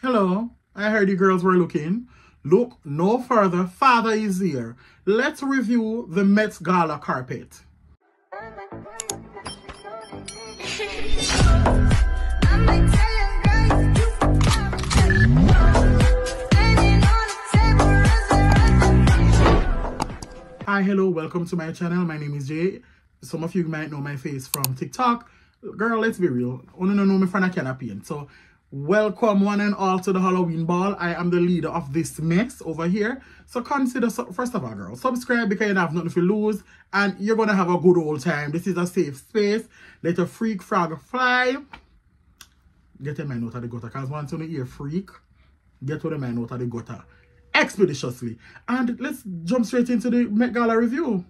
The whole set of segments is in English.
Hello, I heard you girls were looking. Look no further, father is here. Let's review the Met Gala carpet. Hi, hello, welcome to my channel. My name is Jay. Some of you might know my face from TikTok. Girl, let's be real. Only know me from a can paint. So Welcome one and all to the Halloween ball. I am the leader of this mess over here. So consider, first of all, girl, subscribe because you have nothing to lose and you're going to have a good old time. This is a safe space. Let a freak frog fly. Get a man out of the gutter because once you hear freak, get to the man out of the gutter expeditiously. And let's jump straight into the Met Gala review.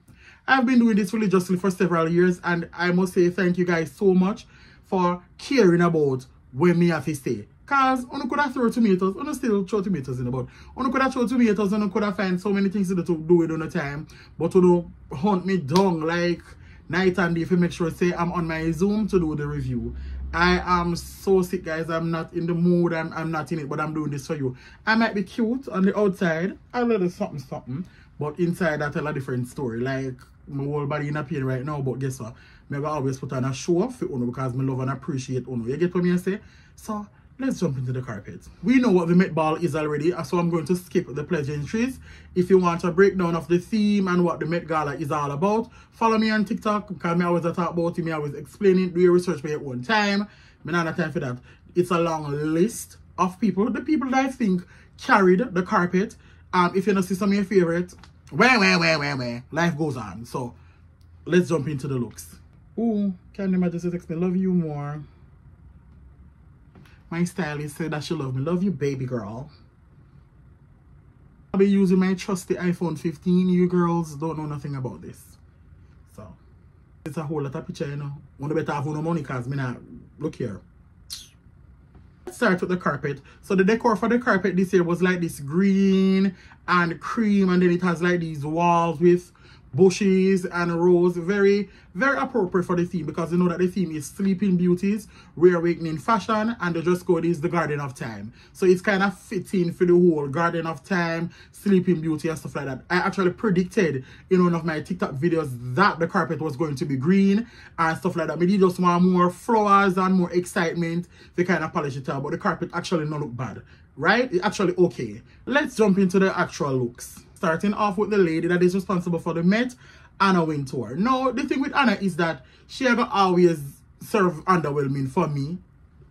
I've been doing this religiously for several years and I must say thank you guys so much for caring about when me have to stay. Cause you could have throw tomatoes, you still throw tomatoes in the boat. You could have throw tomatoes you could have find so many things to do, it on the time. But to do hunt me down like night and day to make sure say I'm on my Zoom to do the review. I am so sick guys, I'm not in the mood, I'm, I'm not in it, but I'm doing this for you. I might be cute on the outside, a little something something, but inside I tell a different story. Like my whole body in a pain right now, but guess what? I always put on a show for Uno because I love and appreciate Uno. You get what me I say? So let's jump into the carpet. We know what the Met Ball is already, so I'm going to skip the pleasantries. If you want a breakdown of the theme and what the Met Gala is all about, follow me on TikTok because me always talk about it, me always explain it, do your research for your own time. Me not have time for that. It's a long list of people, the people that I think carried the carpet. Um, if you don't see some of your favorite, where, where, where, where, where, life goes on. So let's jump into the looks. Ooh, Candy Majesty text me, love you more. My stylist said that she love me. Love you, baby girl. I'll be using my trusty iPhone 15. You girls don't know nothing about this. So, it's a whole lot of picture, you know. To better have no money because me not, look here. Let's start with the carpet. So the decor for the carpet this year was like this green and cream and then it has like these walls with bushes and rose very very appropriate for the theme because you know that the theme is sleeping beauties reawakening fashion and the dress code is the garden of time. So it's kind of fitting for the whole garden of time sleeping beauty and stuff like that. I actually predicted in one of my tiktok videos that the carpet was going to be green and stuff like that. Maybe just want more flowers and more excitement to kind of polish it up but the carpet actually not look bad right? It's actually okay. Let's jump into the actual looks starting off with the lady that is responsible for the Met, Anna Wintour. Now, the thing with Anna is that she ever always serve underwhelming for me.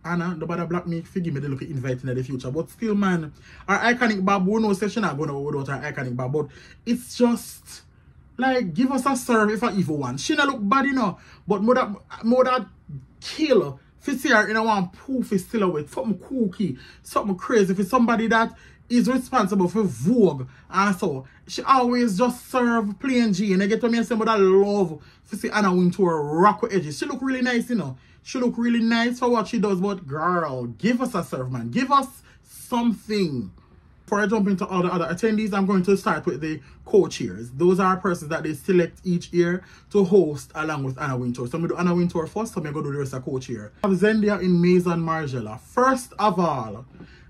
Anna, the black me, forgive me the look inviting in the future. But still, man, our iconic babu, no session not going to without our iconic babu. But it's just like give us a serve if a evil one. She not look bad enough, but more that more that kill. If you see her in a one poofy silhouette, something kooky, something crazy. For somebody that is responsible for Vogue and so she always just serve plain G and I get to me and say but I love to see Anna Wintour rock with edges. She look really nice, you know. She look really nice for what she does, but girl, give us a serve, man. Give us something. Before I jump into all the other attendees, I'm going to start with the co-chairs. Those are persons that they select each year to host along with Anna Wintour. So I'm going to do Anna Wintour first, so I'm going to do the rest of co-chair. I have Zendaya in Maison Margiela. First of all,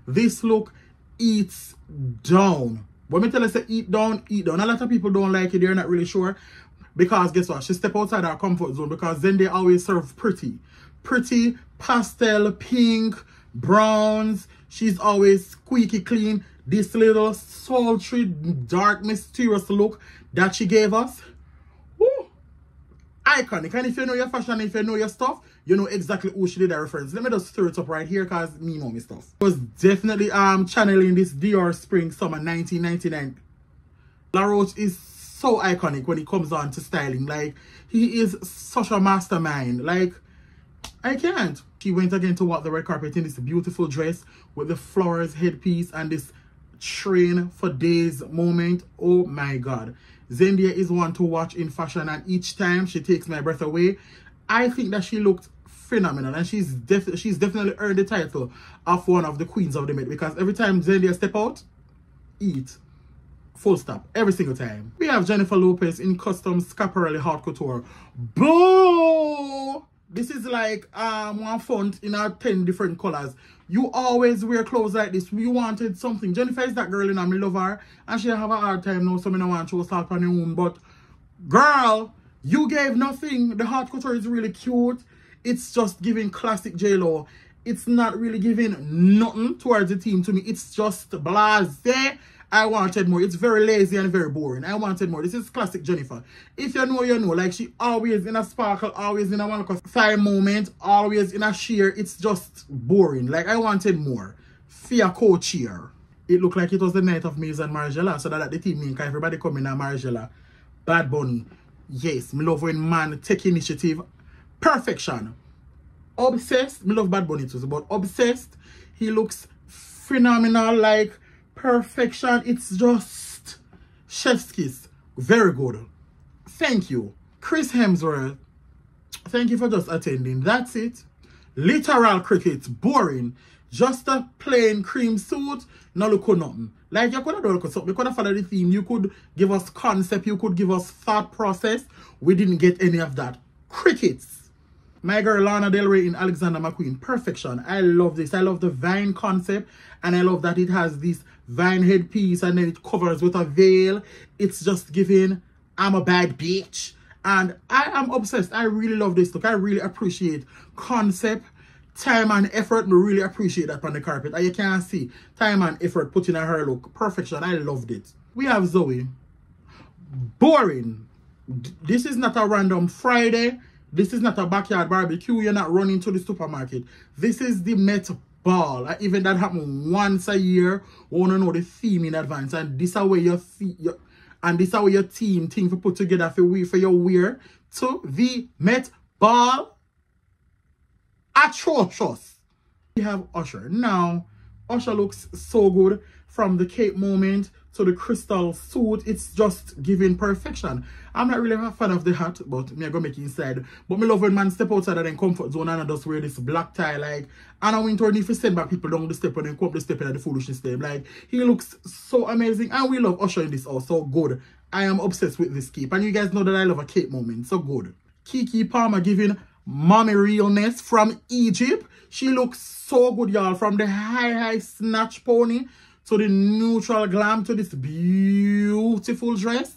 this look eats down. When me tell her say eat down, eat down. A lot of people don't like it, they're not really sure. Because guess what? She step outside her comfort zone because then they always serve pretty. Pretty, pastel, pink, browns. She's always squeaky clean. This little sultry, dark, mysterious look that she gave us. Iconic. And if you know your fashion, if you know your stuff, you know exactly who she did that reference. Let me just throw it up right here because me know me stuff. I was definitely um channeling this Dior Spring Summer 1999. Law Roach is so iconic when it comes on to styling. Like, he is such a mastermind. Like, I can't. She went again to walk the red carpet in this beautiful dress with the flowers headpiece and this train for days moment. Oh my God. Zendaya is one to watch in fashion and each time she takes my breath away. I think that she looked phenomenal and she's def she's definitely earned the title of one of the queens of the Met because every time Zendaya step out, eat. Full stop. Every single time. We have Jennifer Lopez in custom Schiaparelli haute couture. Boo! This is like um one font in our 10 different colors You always wear clothes like this. You wanted something. Jennifer is that girl, and I love her. And she have a hard time now, so I don't want to start on her own. But, girl, you gave nothing. The haute couture is really cute. It's just giving classic J-Lo. It's not really giving nothing towards the team to me. It's just blase. I wanted more. It's very lazy and very boring. I wanted more. This is classic Jennifer. If you know, you know. Like she always in a sparkle, always in a one fire moment, always in a sheer. It's just boring. Like I wanted more. Fear co-cheer. It looked like it was the night of Maison Margiela. So that the team mean everybody coming at Margiela. Bad Bunny. Yes, me love when man take initiative. Perfection. Obsessed. Me love Bad Bunny too. But obsessed. He looks phenomenal. Like perfection. It's just chef's kiss. Very good. Thank you. Chris Hemsworth, thank you for just attending. That's it. Literal cricket, boring. Just a plain cream suit, no look or nothing. Like you could have done something, you could have followed the theme, you could give us concept, you could give us thought process. We didn't get any of that. Crickets. My girl Lana Del Rey in Alexander McQueen. Perfection. I love this. I love the vine concept. And I love that it has this vine headpiece and then it covers with a veil. It's just giving, I'm a bad bitch. And I am obsessed. I really love this look. I really appreciate concept, time and effort. I really appreciate that on the carpet. And you can see time and effort put in her look. Perfection. I loved it. We have Zoe. Boring. This is not a random Friday. This is not a backyard barbecue. You're not running to the supermarket. This is the Met Ball. Even that happen once a year. Want to know the theme in advance. And this is where your, your and this is where your team thing for put together for we for your wear to the Met Ball. Atrocious. We have Usher. Now, Usher looks so good from the cape moment to the crystal suit. It's just giving perfection. I'm not really a fan of the hat, but me I go make it inside. But me love when man step outside of the comfort zone and I just wear this black tie like Anna Wintour if you send back people down the step and then come up the step and the foolishness them. Like he looks so amazing and we love Usher in this house. So good. I am obsessed with this cape. And you guys know that I love a cape moment. So good. Keke Palmer giving mommy realness from Egypt. She looks so good, y'all. From the high, high snatch pony to the neutral glam to this beautiful dress.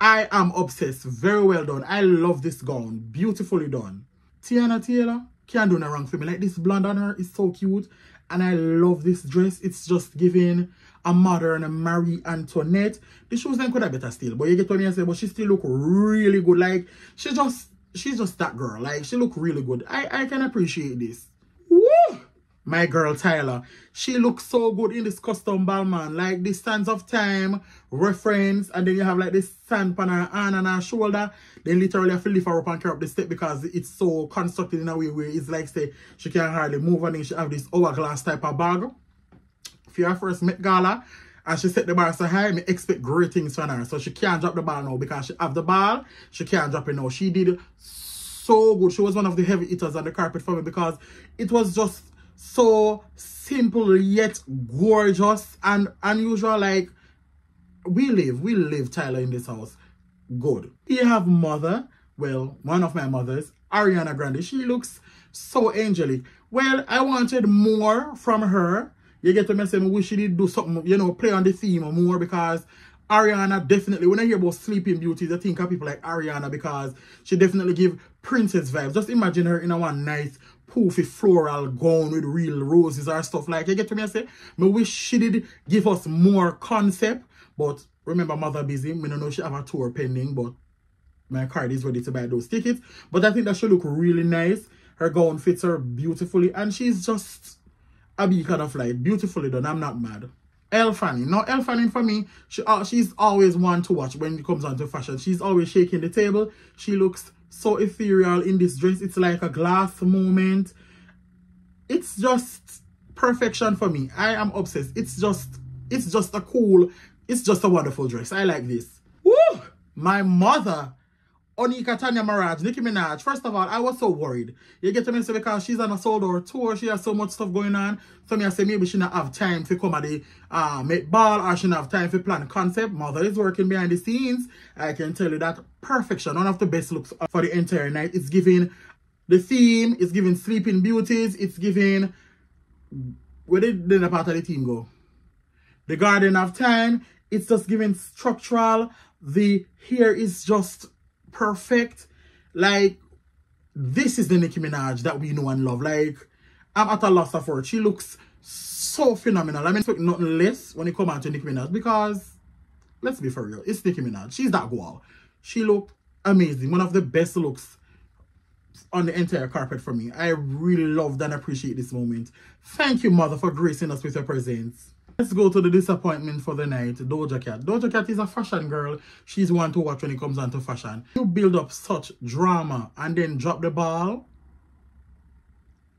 I am obsessed. Very well done. I love this gown. Beautifully done. Teyana Taylor can't do no wrong for me. Like this blonde on her is so cute. And I love this dress. It's just giving a modern Marie Antoinette. The shoes then could have better still. But you get what I say, but she still look really good. Like she just she's just that girl. Like she look really good. I, I can appreciate this. My girl Tyla. She looks so good in this custom ball, man. Like the Sands of Time reference. And then you have like this sand on her hand and her shoulder. Then literally have to lift her up and carry up the step because it's so constructed in a way where it's like say she can hardly move and then she have this hourglass type of bag. For your first Met Gala, and she set the bar so high, me expect great things from her. So she can't drop the ball now because she have the ball. She can't drop it now. She did so good. She was one of the heavy hitters on the carpet for me because it was just so simple yet gorgeous and unusual like we live we live Tyla in this house. Good. You have mother well one of my mothers ariana grande. She looks so angelic. Well i wanted more from her. You get to me saying? She did do something you know play on the theme more because Ariana definitely, when I hear about Sleeping Beauty, I think of people like Ariana because she definitely give princess vibes. Just imagine her in a one nice poofy floral gown with real roses or stuff like you get to me I say me wish she did give us more concept but remember mother busy me don't know she have a tour pending but my card is ready to buy those tickets but I think that she look really nice her gown fits her beautifully and she's just a beacon of light beautifully done I'm not mad Elle Fanning. Now, Elle Fanning for me, she, uh, she's always one to watch when it comes on to fashion. She's always shaking the table. She looks so ethereal in this dress. It's like a glass moment. It's just perfection for me. I am obsessed. It's just, it's just a cool, it's just a wonderful dress. I like this. Woo! My mother Onika Tanya Maraj, Nicki Minaj. First of all, I was so worried. You get to me say because she's on a sold out tour, she has so much stuff going on. So me I say maybe she not have time to come at the uh, make ball or she not have time to plan concept. Mother is working behind the scenes. I can tell you that perfection. One of the best looks for the entire night. It's giving the theme, it's giving sleeping beauties, it's giving where did the part of the team go? The Garden of Time, it's just giving structural. The hair is just perfect. Like, this is the Nicki Minaj that we know and love. Like, I'm at a loss of words. She looks so phenomenal. I mean, expect nothing less when it comes out to Nicki Minaj because, let's be for real, it's Nicki Minaj. She's that girl. She looked amazing. One of the best looks on the entire carpet for me. I really loved and appreciate this moment. Thank you, mother, for gracing us with your presence. Let's go to the disappointment for the night, Doja Cat. Doja Cat is a fashion girl. She's one to watch when it comes down to fashion. You build up such drama and then drop the ball.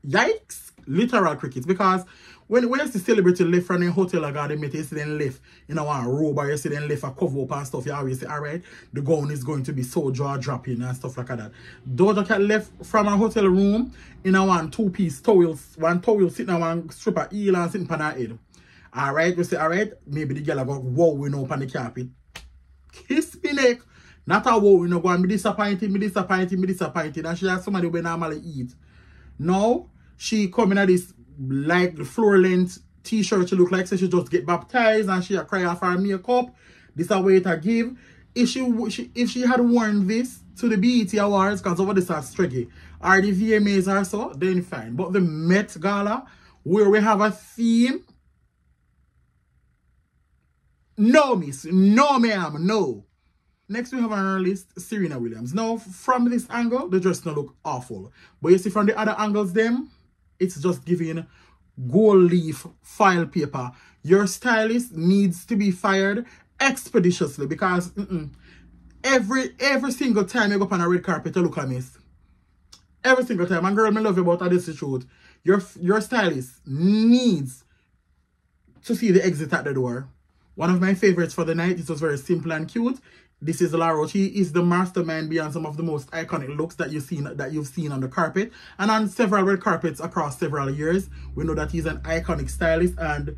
Yikes! Literal crickets. Because when, when you see celebrity left from a hotel or garden you see them left you know, a robe or you see them left a cover up and stuff, you always say, alright, the gown is going to be so jaw dropping and stuff like that. Doja Cat left from a hotel room in a one two-piece towel, one towel sitting on one strip of eel and sitting on her head. Alright, we say, alright, maybe the girl got wowing up on the carpet. Kiss me neck. Not a wow, you know, go and be disappointed, be disappointed, be disappointed. And she has somebody we normally eat. No, she coming at this like floor length t-shirt she look like so she just get baptized and she a cry off her makeup. This a way to give. If she, she if she had worn this to the BET Awards, because over this are striggy, or the VMAs or so, then fine. But the Met Gala, where we have a theme, no miss, no ma'am, no. Next we have on our list, Serena Williams. Now, from this angle, the dress not look awful. But you see from the other angles them, it's just giving gold leaf file paper. Your stylist needs to be fired expeditiously because mm -mm, every every single time you go on a red carpet, you look a miss. Every single time. And girl, I love you about this is truth. Your, your stylist needs to see the exit at the door. One of my favorites for the night. It was very simple and cute. This is Law Roach. He is the mastermind behind some of the most iconic looks that you've seen that you've seen on the carpet and on several red carpets across several years. We know that he's an iconic stylist and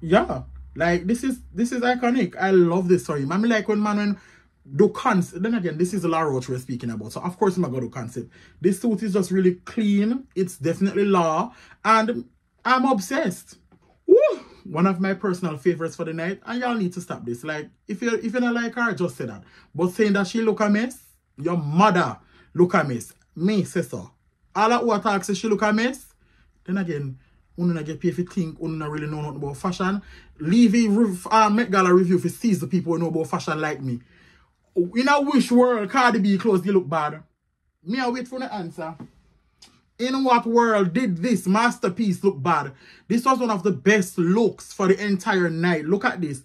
yeah, like this is this is iconic. I love this story. Mean like when man when do concept then again this is Law Roach we're speaking about. So of course I'm gonna do concept. This suit is just really clean. It's definitely law and I'm obsessed. One of my personal favorites for the night. And y'all need to stop this. Like, if you if you don't like her, just say that. But saying that she look a mess, your mother look a mess. Me say so. All that who talk say she look a mess. Then again, not get paid think you not really know nothing about fashion. Leave a uh, Met Gala review if you see the people who know about fashion like me. In a wish world, Cardi B clothes they look bad. Me I wait for the answer. In what world did this masterpiece look bad? This was one of the best looks for the entire night. Look at this.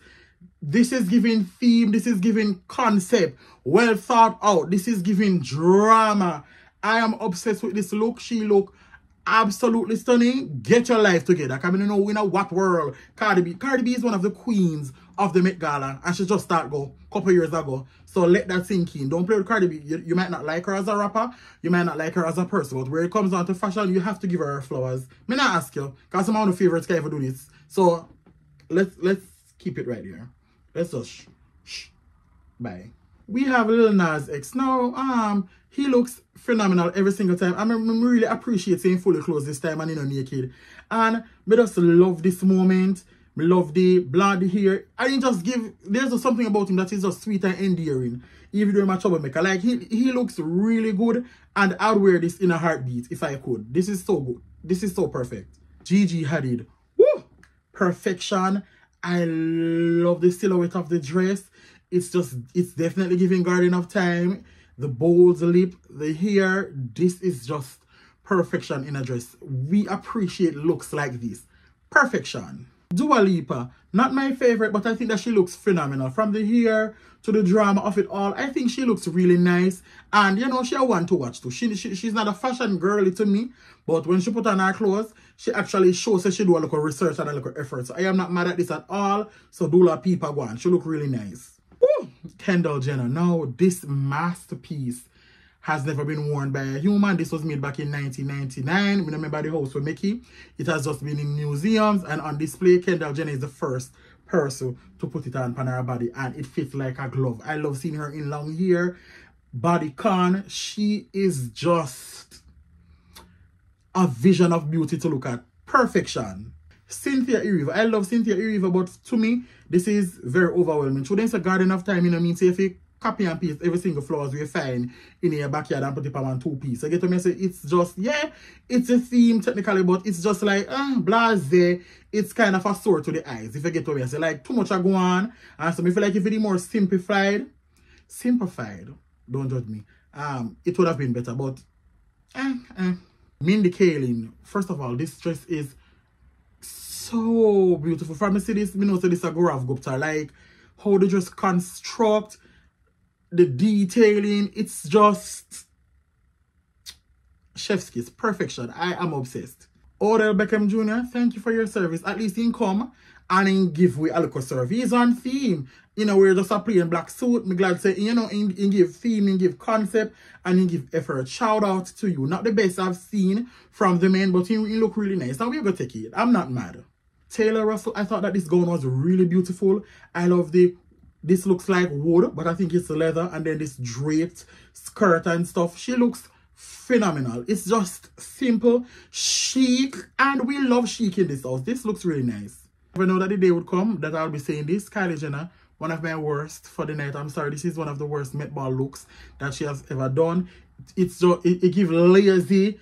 This is giving theme. This is giving concept. Well thought out. This is giving drama. I am obsessed with this look. She look absolutely stunning. Get your life together. Come in, you know, in a what world? Cardi B. Cardi B is one of the queens of the Met Gala. And she just start go couple years ago. So let that sink in. Don't play with Cardi B. You, you might not like her as a rapper. You might not like her as a person. But where it comes down to fashion, you have to give her flowers. Me not ask you. Because some of the favorites can ever do this. So let's let's keep it right here. Let's just shh. shh. Bye. We have Lil Nas X. Now, um, he looks phenomenal every single time. I am really appreciate seeing fully clothes this time and you know naked. And me just love this moment. Me love the blood here. I didn't just give there's just something about him that is just sweet and endearing. Even though I'm a troublemaker. Like he he looks really good and I'd wear this in a heartbeat if I could. This is so good. This is so perfect. Gigi Hadid. Woo! Perfection. I love the silhouette of the dress. It's just it's definitely giving Garden of Time the bold lip, the hair. This is just perfection in a dress. We appreciate looks like this. Perfection. Dua Lipa, not my favorite, but I think that she looks phenomenal. From the hair to the drama of it all, I think she looks really nice. And, you know, she a one to watch too. She, she, she's not a fashion girly to me, but when she put on her clothes, she actually shows that she do a little research and a little effort. So I am not mad at this at all. So Dua Lipa go on. She look really nice. Kendall Jenner. Now, this masterpiece has never been worn by a human. This was made back in 1999. We remember the house for Mickey. It has just been in museums and on display. Kendall Jenner is the first person to put it on, her body and it fits like a glove. I love seeing her in long hair, body con. She is just a vision of beauty to look at. Perfection. Cynthia Erivo. I love Cynthia Erivo, but to me, this is very overwhelming. Shouldn't a garden of time, you know what I mean? Say if you copy and paste every single flowers we find in your backyard and put it on two piece. I get to me say it's just yeah, it's a theme technically, but it's just like uh blase. It's kind of a sore to the eyes. If you get to me, I say like too much I go on. And so I feel like if it more simplified, simplified, don't judge me. Um, it would have been better, but eh, eh. Mindy Kaling, first of all, this dress is so beautiful. From me see this, me know so this a Gaurav Gupta. Like how they just construct the detailing. It's just chef's kiss. Perfection. I am obsessed. Odell Beckham Jr., thank you for your service. At least in come and in give we a look service. On theme. You know, we're just a plain black suit. Me glad to say, you know, in, in give theme, in give concept, and in give effort. Shout out to you. Not the best I've seen from the men, but he look really nice. Now we're gonna take it. I'm not mad. Taylor Russell, I thought that this gown was really beautiful. I love the, this looks like wood, but I think it's leather. And then this draped skirt and stuff. She looks phenomenal. It's just simple, chic, and we love chic in this house. This looks really nice. I know that the day would come that I'll be saying this. Kylie Jenner, one of my worst for the night. I'm sorry, this is one of the worst Met Ball looks that she has ever done. It's just, it, it gives lazy,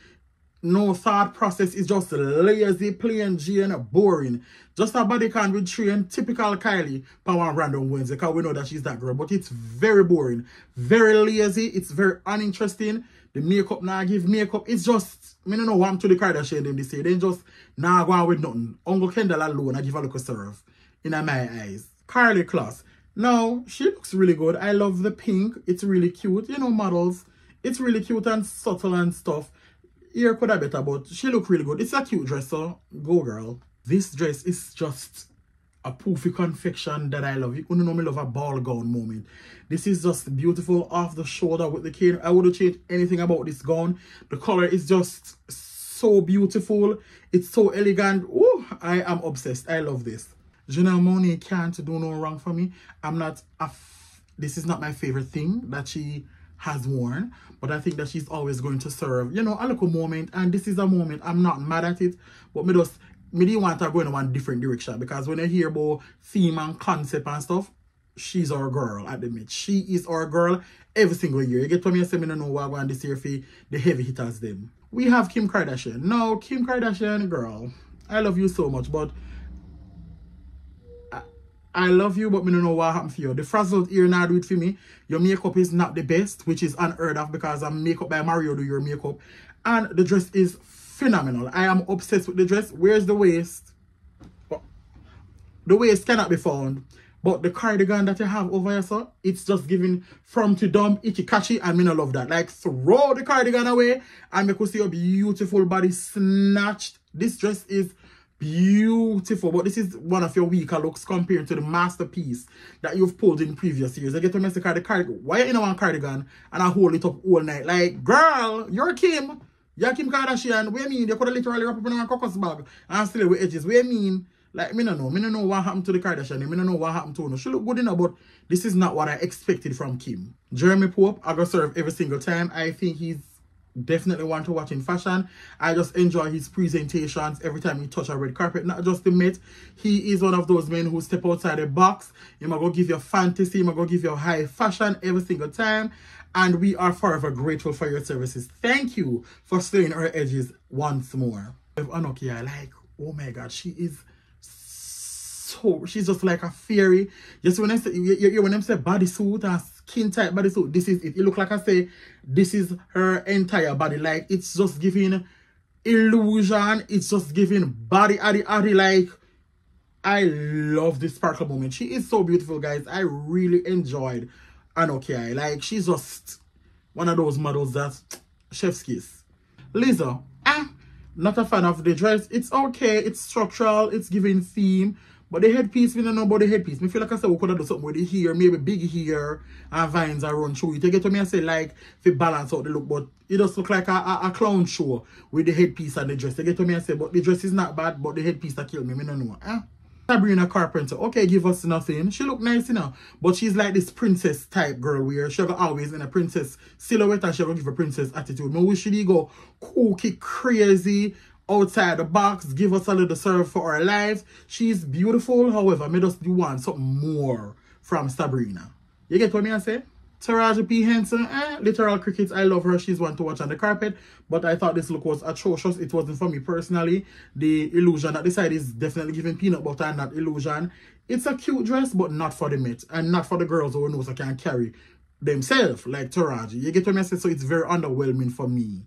no thought process is just lazy, plain Jane, boring. Just a body can with train, typical Kylie, power random Wednesday, because we know that she's that girl. But it's very boring, very lazy, it's very uninteresting. The makeup now give makeup. It's just, I don't know what I'm to the Kardashian them this say. They just now go on with nothing. Uncle Kendall alone, I give a look a serve. In my eyes. Karlie Kloss. Now, she looks really good. I love the pink. It's really cute. You know, models. It's really cute and subtle and stuff here could have better, but she look really good. It's a cute dress, so go girl. This dress is just a poofy confection that I love. You know me love a ball gown moment. This is just beautiful off the shoulder with the cane. I wouldn't change anything about this gown. The color is just so beautiful. It's so elegant. Oh, I am obsessed. I love this. Janelle Monáe can't do no wrong for me. I'm not a this is not my favorite thing that she has worn but i think that she's always going to serve you know a little moment. And this is a moment i'm not mad at it but me just me didn't want to go in one different direction because when I hear about theme and concept and stuff she's our girl the mid she is our girl every single year. You get to me and say me no know what going this year for the heavy hitters them. We have kim kardashian. No kim kardashian girl i love you so much but I love you, but me don't know what happened for you. The frazzled ear now do it for me. Your makeup is not the best, which is unheard of because I'm makeup by Mario do your makeup. And the dress is phenomenal. I am obsessed with the dress. Where's the waist? The waist cannot be found. But the cardigan that you have over so it's just giving from to dump, itchy catchy, and me no love that. Like, throw the cardigan away, and me could see your beautiful body snatched. This dress is beautiful. But this is one of your weaker looks compared to the masterpiece that you've pulled in previous years. I get to mess the cardigan why you in one cardigan and i hold it up all night? Like girl you're kim. You're kim kardashian. What you mean? You could literally wrap up in a caucus bag and still with edges. What you mean? Like me no know. Me no know what happened to the kardashian. Me no know what happened to her. She look good enough but this is not what i expected from kim. Jeremy pope i go serve every single time. I think he's definitely want to watch in fashion. I just enjoy his presentations every time he touch a red carpet. Not just the Met. He is one of those men who step outside the box. He might go give you fantasy. He might go give you high fashion every single time. And we are forever grateful for your services. Thank you for staying our edges once more. if Anok Yai, like, oh my God, she is so, she's just like a fairy. Just when I say, you, you, when I say bodysuit and skin tight bodysuit. This is it. It look like I say, this is her entire body. Like, it's just giving illusion. It's just giving body, addy, addy. Like, I love this sparkle moment. She is so beautiful, guys. I really enjoyed Anok Yai. Like, she's just one of those models that chef's kiss. Lizzo, ah, not a fan of the dress. It's okay. It's structural. It's giving theme. But the headpiece, we don't know about the headpiece. Me feel like I said we could have done something with the hair, maybe big hair and vines are run through. You get to me and say like, if balance out the look, but it just look like a, a, a, clown show with the headpiece and the dress. You get to me and say, but the dress is not bad, but the headpiece that kill me. Me don't know. Eh? Sabrina Carpenter, okay, give us nothing. She look nice, you know. But she's like this princess type girl where she always in a princess silhouette and she give a princess attitude. No, we should go kooky, crazy, outside the box, give us a little serve for our lives. She's beautiful, however, me just want something more from Sabrina. You get what me I say? Taraji P. Henson, eh, literal crickets, I love her. She's one to watch on the carpet. But I thought this look was atrocious. It wasn't for me personally. The illusion at the side is definitely giving peanut butter and not illusion. It's a cute dress, but not for the Met. And not for the girls who knows I can carry themselves, like Taraji. You get what I say? So it's very underwhelming for me.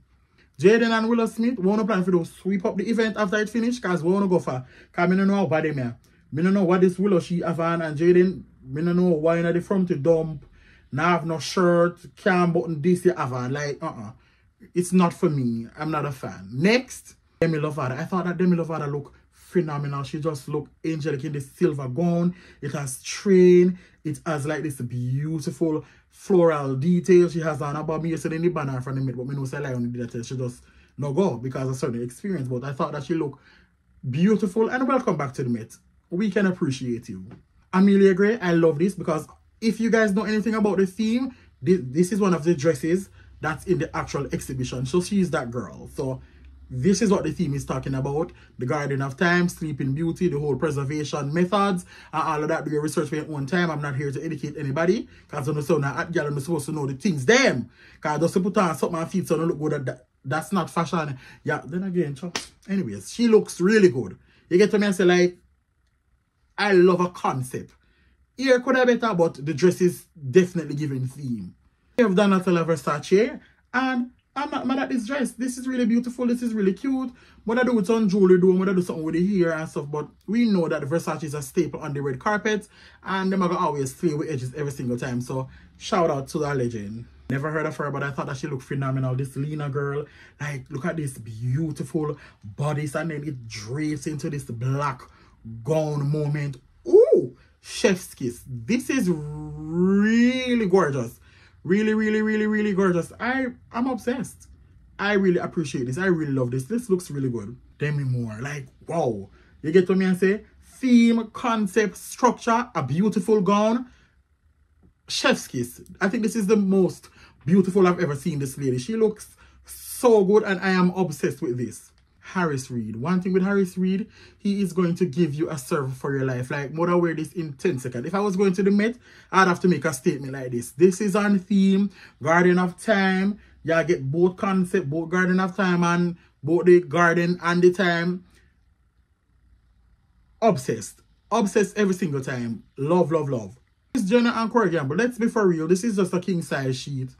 Jaden and Willow Smith, we want to plan for to sweep up the event after it finished because we want to go for, because I don't know how bad they are. I don't know what this Willow she have on and Jaden, I don't know why in the front to dump, now have no shirt, can't button this you like, uh-uh. It's not for me. I'm not a fan. Next, Demi Lovato. I thought that Demi Lovato looked phenomenal. She just looked angelic in the silver gown. It has train. It has like this beautiful floral detail she has on about me yesterday in the banner from the mid, but me no say lie on the detail. She just no go because of certain experience. But I thought that she looked beautiful and welcome back to the Met. We can appreciate you. Amelia Gray, I love this because if you guys know anything about the theme, this, this is one of the dresses that's in the actual exhibition. So she's that girl. So this is what the theme is talking about. The Garden of Time, Sleeping Beauty, the whole preservation methods, and all of that. Do your research for your own time. I'm not here to educate anybody. Because I'm so not girl, I'm supposed to know the things them. Because just to put on something on feet so don't look good at that. That's not fashion. Yeah, then again, so, anyways, she looks really good. You get to me and say like, I love a concept. Here could have better, but the dress is definitely giving theme. We have Donatella Versace and I'm not mad at this dress. This is really beautiful. This is really cute. What I do with some jewelry do, what I do something with the hair and stuff. But we know that Versace is a staple on the red carpet. And them are always play with edges every single time. So shout out to that legend. Never heard of her, but I thought that she looked phenomenal. This Lena girl, like, look at this beautiful bodice. And then it drapes into this black gown moment. Ooh, chef's kiss. This is really gorgeous really really really really gorgeous. I i'm obsessed. I really appreciate this. I really love this. This looks really good. Demi moore like wow. You get to me and say? Theme concept structure a beautiful gown. Chef's kiss. I think this is the most beautiful i've ever seen this lady. She looks so good and i am obsessed with this Harris Reed. One thing with Harris Reed, he is going to give you a serve for your life. Like, more wear this in 10 seconds. If I was going to the Met, I'd have to make a statement like this. This is on theme, Garden of Time. Y'all get both concept, both Garden of Time and both the garden and the time. Obsessed. Obsessed every single time. Love, love, love. Kris Jenner and Corey Gamble. Let's be for real. This is just a king size sheet.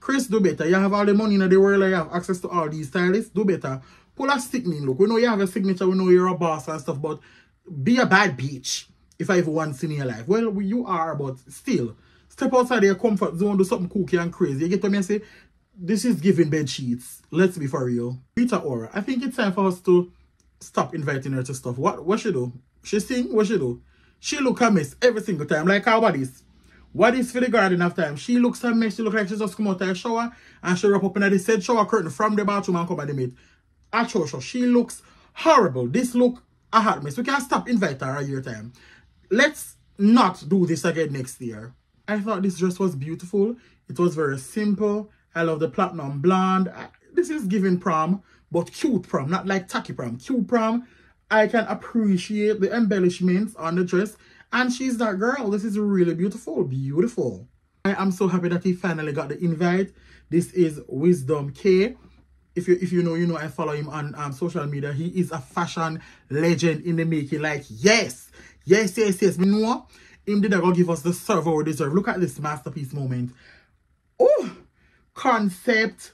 Kris, do better. You have all the money in the world. You have access to all these stylists. Do better. Pull a stickling look. We know you have a signature. We know you're a boss and stuff. But be a bad bitch if I ever once in your life. Well, you are, but still. Step outside your comfort zone. Do something kooky and crazy. You get what I? Say, this is giving bed sheets. Let's be for real. Rita Ora. I think it's time for us to stop inviting her to stuff. What what she do? She sing? What she do? She look a mess every single time. Like about this? What is for the garden of time? She looks a mess. She look like she just come out of the shower and she wrap up in the said shower curtain from the bathroom and come at the mate atrocious. She looks horrible. This look a hot mess. We can't stop invite her a year time. Let's not do this again next year. I thought this dress was beautiful. It was very simple. I love the platinum blonde. This is giving prom, but cute prom, not like tacky prom. Cute prom. I can appreciate the embellishments on the dress. And she's that girl. This is really beautiful. Beautiful. I am so happy that he finally got the invite. This is Wisdom Kaye if you if you know, you know I follow him on um, social media. He is a fashion legend in the making. Like, yes, yes, yes, yes. Me know him did go give us the server we deserve. Look at this masterpiece moment. Oh, concept.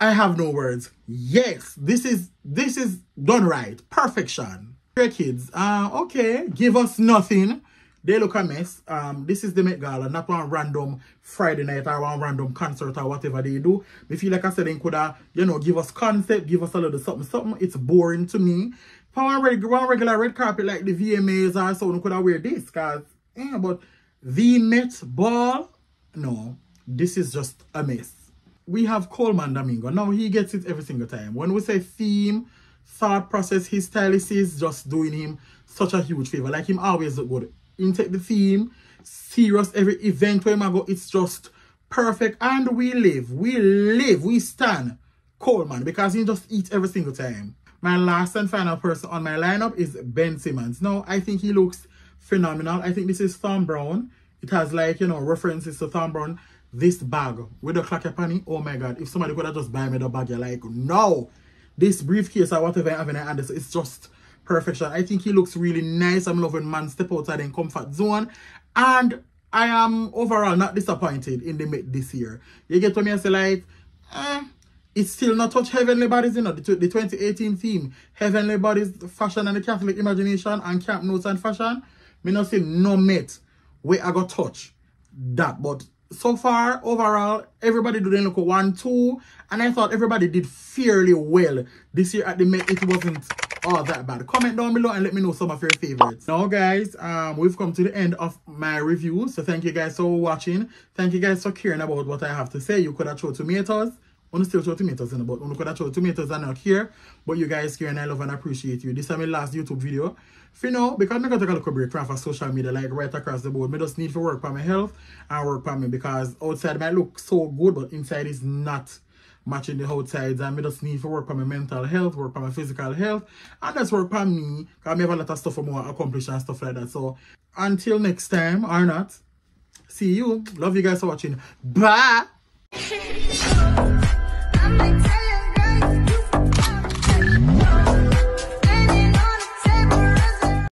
I have no words. Yes, this is this is done right. Perfection. Kids. Uh, okay, give us nothing. They look a mess. Um, this is the Met Gala, not one random Friday night or one random concert or whatever they do. Me feel like I said they could you know, give us concept, give us a little something, something. It's boring to me. For one, reg one regular red carpet like the VMAs or so, we could have wear this, cause yeah, but the Met Ball, no, this is just a mess. We have Colman Domingo. Now he gets it every single time. When we say theme, thought process, his stylist is just doing him such a huge favor. Like him always look good in take the theme serious every event where I go it's just perfect and we live we live we stand Colman because he just eats every single time. My last and final person on my lineup is Ben Simmons. Now, I think he looks phenomenal. I think this is Thom Browne. It has like, you know, references to Thom Browne. This bag with the clock upon oh my god, if somebody could have just buy me the bag, you're like, no. This briefcase or whatever I have in my and it's just perfection. I think he looks really nice. I'm loving man step outside in comfort zone. And I am overall not disappointed in the Met this year. You get to me and say like, eh, it's still not touch Heavenly Bodies, you know, the, the 2018 theme. Heavenly Bodies, fashion and the Catholic imagination and camp notes and fashion. Me not say no Met where I got touch that. But so far, overall, everybody didn't look one, two. And I thought everybody did fairly well. This year at the Met, it wasn't all that bad. Comment down below and let me know some of your favorites. Now guys, um, we've come to the end of my review. So thank you guys for watching. Thank you guys for caring about what I have to say. You could have chose tomatoes. I still show tomatoes in but I could have show tomatoes are not here. But you guys care and I love and appreciate you. This is my last YouTube video. For now, because I'm going to take a little break from social media like right across the board. I just need to work for my health and work for me because outside might look so good but inside is not matching the outsides and me just need to work on my mental health, work on my physical health and that's work on me because I have a lot of stuff for more accomplishment and stuff like that. So until next time or not, see you. Love you guys for watching. Bye!